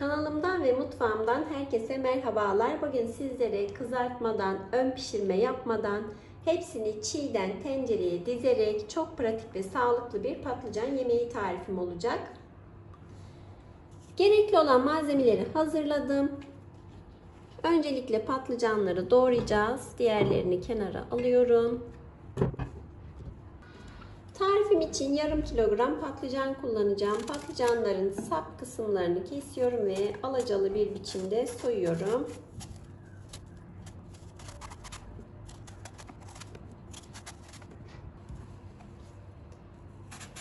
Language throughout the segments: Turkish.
Kanalımdan ve mutfağımdan herkese merhabalar. Bugün sizlere kızartmadan, ön pişirme yapmadan hepsini çiğden tencereye dizerek çok pratik ve sağlıklı bir patlıcan yemeği tarifim olacak. Gerekli olan malzemeleri hazırladım. Öncelikle patlıcanları doğrayacağız. Diğerlerini kenara alıyorum. Tarifim için yarım kilogram patlıcan kullanacağım. Patlıcanların sap kısımlarını kesiyorum ve alacalı bir biçimde soyuyorum.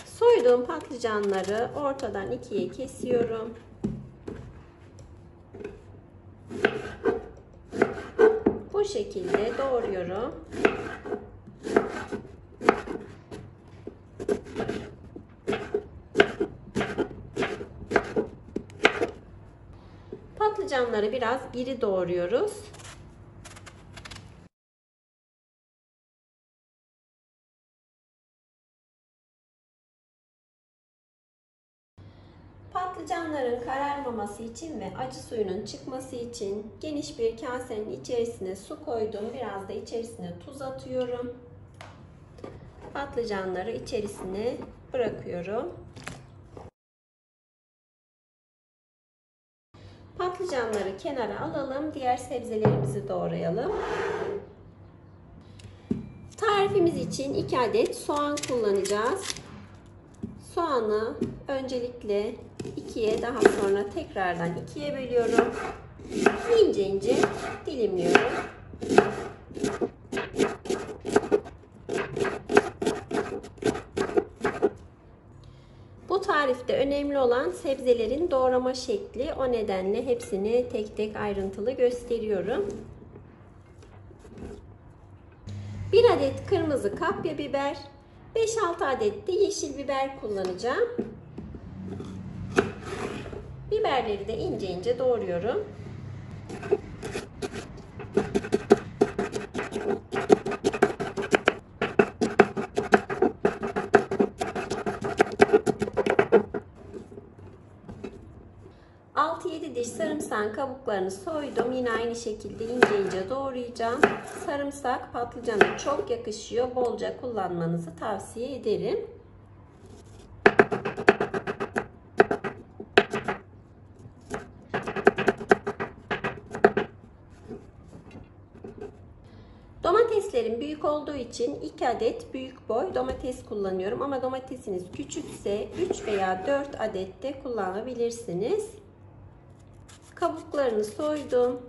Soyduğum patlıcanları ortadan ikiye kesiyorum. Bu şekilde doğruyorum. Patlıcanları biraz iri doğruyoruz. Patlıcanların kararmaması için ve acı suyunun çıkması için geniş bir kasenin içerisine su koydum. Biraz da içerisine tuz atıyorum. Patlıcanları içerisine bırakıyorum. Patlıcanları kenara alalım. Diğer sebzelerimizi doğrayalım. Tarifimiz için 2 adet soğan kullanacağız. Soğanı öncelikle ikiye daha sonra tekrardan ikiye bölüyorum. İnce ince dilimliyorum. Bu tarifte önemli olan sebzelerin doğrama şekli. O nedenle hepsini tek tek ayrıntılı gösteriyorum. 1 adet kırmızı kapya biber, 5-6 adet de yeşil biber kullanacağım. Biberleri de ince ince doğruyorum. Kabuklarını soydum. Yine aynı şekilde ince ince doğrayacağım. Sarımsak patlıcana çok yakışıyor. Bolca kullanmanızı tavsiye ederim. Domateslerim büyük olduğu için 2 adet büyük boy domates kullanıyorum. Ama domatesiniz küçükse 3 veya 4 adet de kullanabilirsiniz. Kabuklarını soydum.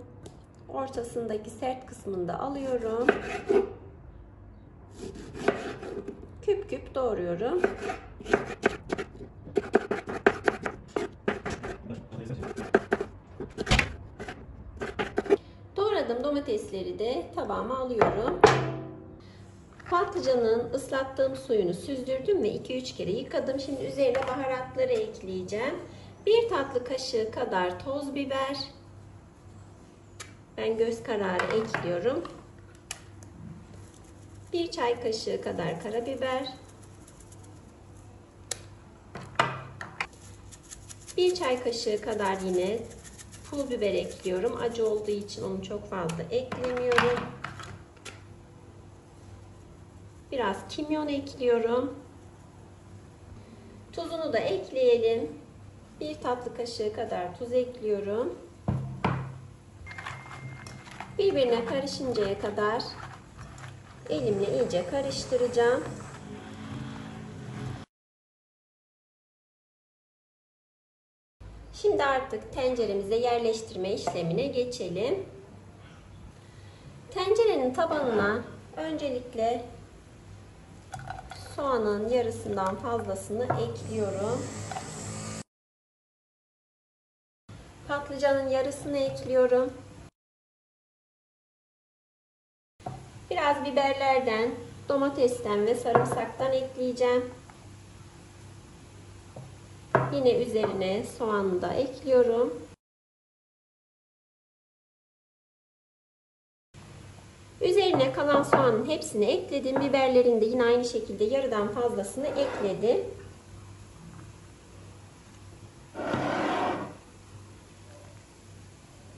Ortasındaki sert kısmını da alıyorum. Küp küp doğruyorum. Doğradım domatesleri de tabağıma alıyorum. Patlıcanın ıslattığım suyunu süzdürdüm ve 2-3 kere yıkadım. Şimdi üzerine baharatları ekleyeceğim. 1 tatlı kaşığı kadar toz biber. Ben göz kararı ekliyorum. 1 çay kaşığı kadar karabiber. 1 çay kaşığı kadar yine pul biber ekliyorum. Acı olduğu için onu çok fazla eklemiyorum. Biraz kimyon ekliyorum. Tuzunu da ekleyelim. Bir tatlı kaşığı kadar tuz ekliyorum. Birbirine karışıncaya kadar elimle iyice karıştıracağım. Şimdi artık tenceremize yerleştirme işlemine geçelim. Tencerenin tabanına öncelikle soğanın yarısından fazlasını ekliyorum. Patlıcanın yarısını ekliyorum. Biraz biberlerden, domatesten ve sarımsaktan ekleyeceğim. Yine üzerine soğanı da ekliyorum. Üzerine kalan soğanın hepsini ekledim. Biberlerin de yine aynı şekilde yarıdan fazlasını ekledim.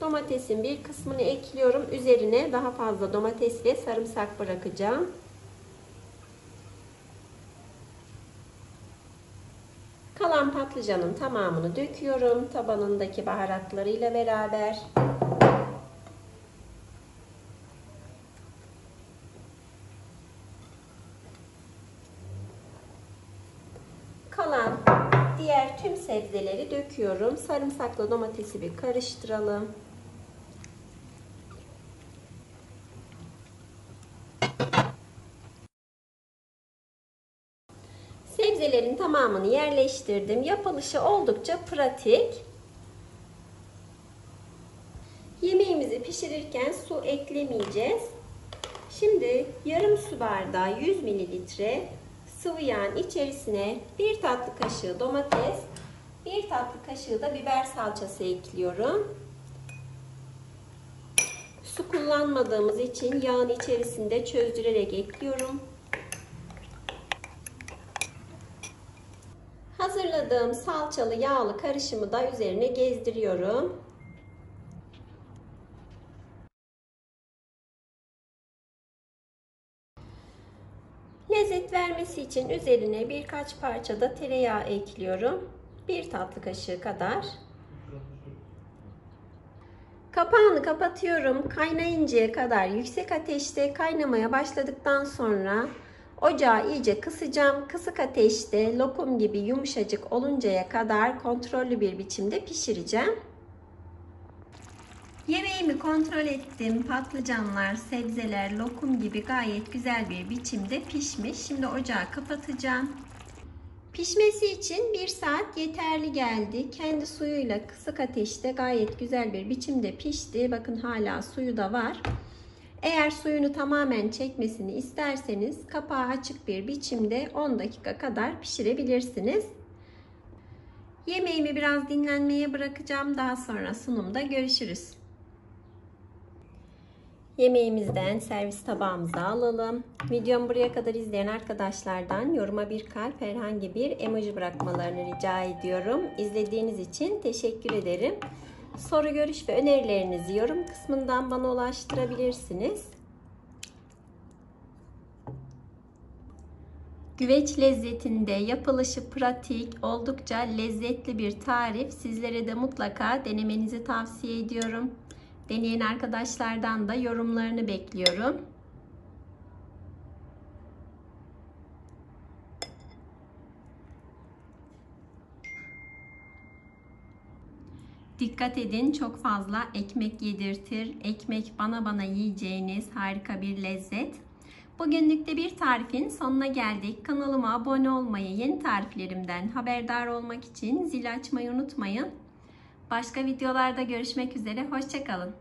Domatesin bir kısmını ekliyorum. Üzerine daha fazla domates ve sarımsak bırakacağım. Kalan patlıcanın tamamını döküyorum tabanındaki baharatlarıyla beraber. Kalan diğer tüm sebzeleri döküyorum. Sarımsakla domatesi bir karıştıralım. Sebzelerin tamamını yerleştirdim. Yapılışı oldukça pratik. Yemeğimizi pişirirken su eklemeyeceğiz. Şimdi yarım su bardağı 100 mililitre sıvı yağın içerisine bir tatlı kaşığı domates, bir tatlı kaşığı da biber salçası ekliyorum. Su kullanmadığımız için yağın içerisinde çözdürerek ekliyorum. Hazırladığım salçalı yağlı karışımı da üzerine gezdiriyorum. Lezzet vermesi için üzerine birkaç parça da tereyağı ekliyorum. Bir tatlı kaşığı kadar. Kapağını kapatıyorum. Kaynayıncaya kadar yüksek ateşte kaynamaya başladıktan sonra ocağı iyice kısacağım. Kısık ateşte lokum gibi yumuşacık oluncaya kadar kontrollü bir biçimde pişireceğim. Yemeğimi kontrol ettim. Patlıcanlar, sebzeler, lokum gibi gayet güzel bir biçimde pişmiş. Şimdi ocağı kapatacağım. Pişmesi için 1 saat yeterli geldi. Kendi suyuyla kısık ateşte gayet güzel bir biçimde pişti. Bakın hala suyu da var. Eğer suyunu tamamen çekmesini isterseniz kapağı açık bir biçimde 10 dakika kadar pişirebilirsiniz. Yemeğimi biraz dinlenmeye bırakacağım. Daha sonra sunumda görüşürüz. Yemeğimizden servis tabağımıza alalım. Videomu buraya kadar izleyen arkadaşlardan yoruma bir kalp herhangi bir emoji bırakmalarını rica ediyorum. İzlediğiniz için teşekkür ederim. Soru, görüş ve önerilerinizi yorum kısmından bana ulaştırabilirsiniz. Güveç lezzetinde yapılışı pratik, oldukça lezzetli bir tarif. Sizlere de mutlaka denemenizi tavsiye ediyorum. Deneyen arkadaşlardan da yorumlarını bekliyorum. Dikkat edin çok fazla ekmek yedirtir. Ekmek bana bana yiyeceğiniz harika bir lezzet. Bugünlük de bir tarifin sonuna geldik. Kanalıma abone olmayı, yeni tariflerimden haberdar olmak için zil açmayı unutmayın. Başka videolarda görüşmek üzere. Hoşçakalın.